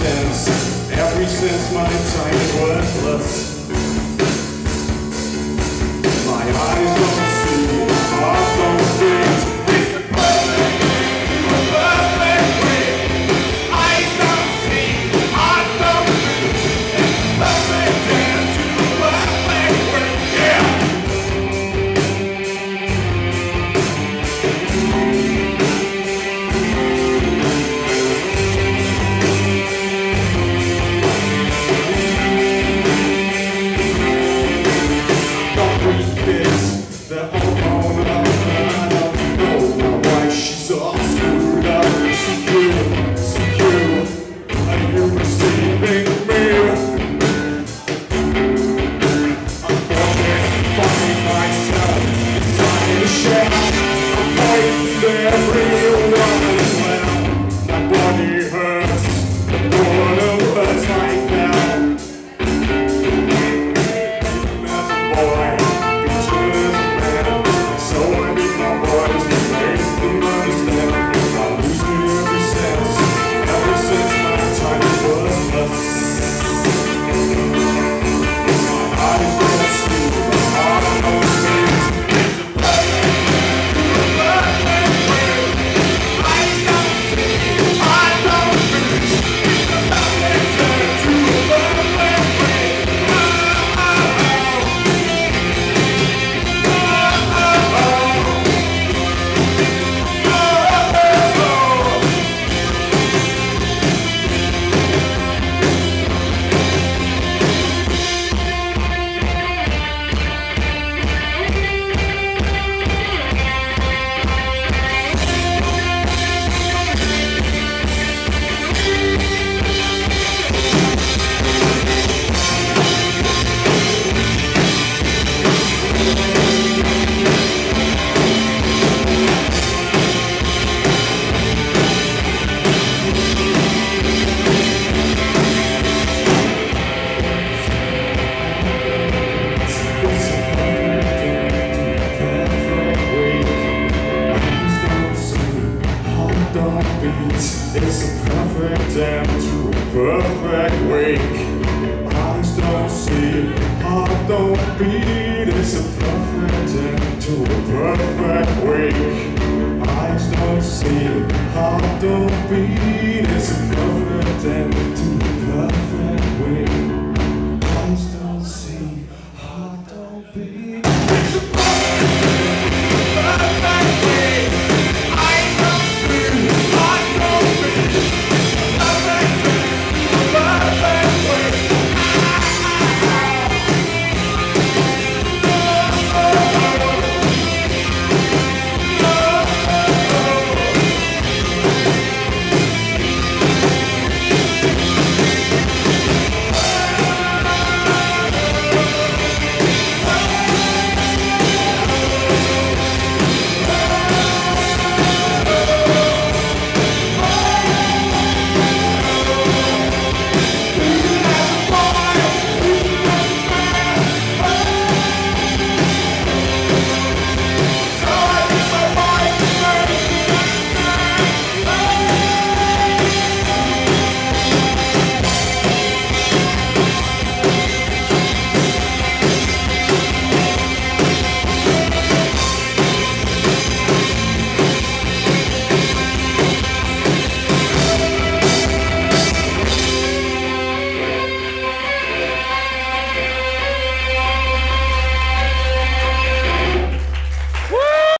since, ever since my time was less. them to a perfect wake. Eyes don't see, heart don't beat. It's a perfect end to a perfect wake.